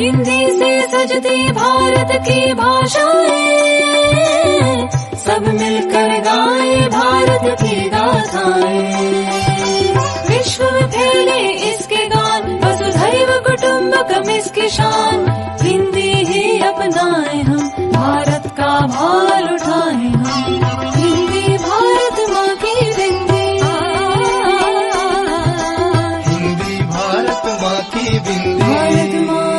हिंदी से सजती भारत की भाषाएँ। सब मिलकर गाए भारत की गाथाएँ। विश्व में फैले इसके गान वसुधैव कुटुम्बकम इसकी शान। हिंदी ही अपनाए हम भारत का भार उठाए हम। हिंदी भारत माँ की बिंदी। हिंदी भारत माँ की बिंदी। भारत माँ